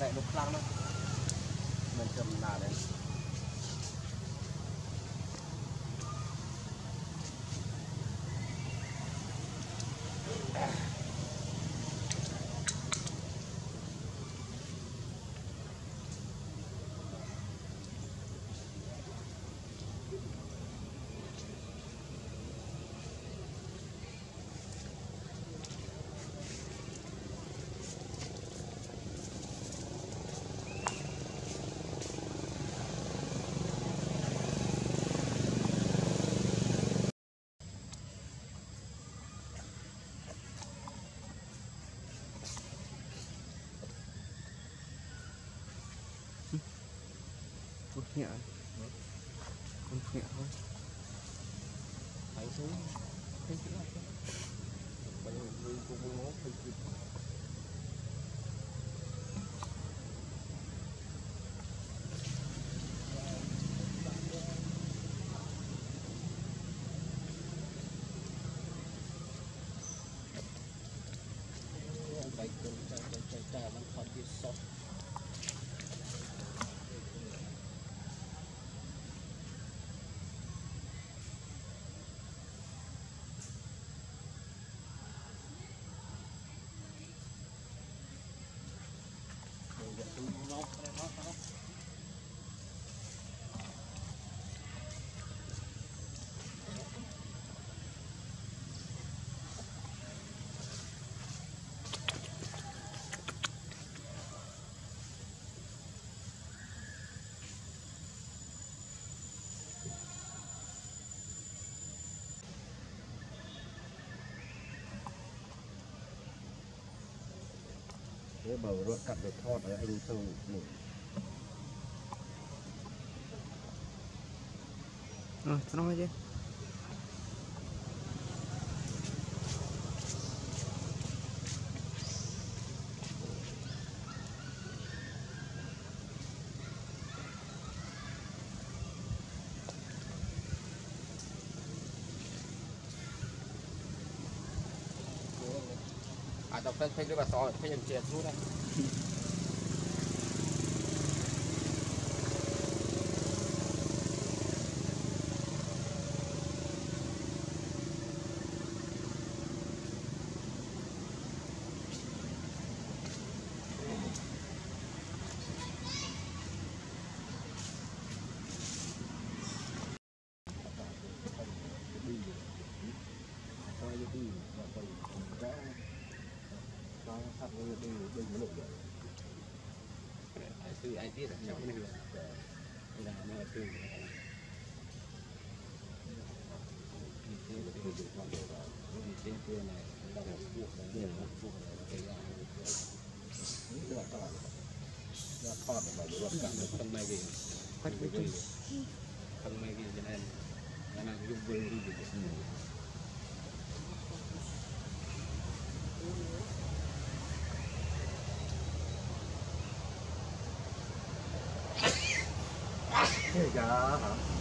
តែលោកខ្លាំងណាស់មិនចំណាដែរ con nhẹ. Con nhẹ thôi. Thấy xuống thấy chữ này. នេះបើរត់កាត់ទៅថតឲ្យអញទៅនេះអឺស្នោះទេ អាចដល់ផ្សេងផ្សេងឬក៏សផ្សេងជាស្រួលដែរ coi ซื้อไอที่แบบชอบไม่เหลือเวลาเมื่อตื่นที่เราไปดูความเร็วเราดีเจนเพื่อนนระบบพวเนี่ยพวกอะไไปยากนี่เรียกว่าตลาดว่าทอดออกมาหรือว่าารทำไมดีทำไมดีจะได้นั่นยุ่งเบื่อที่อยู่ 谢谢啊好。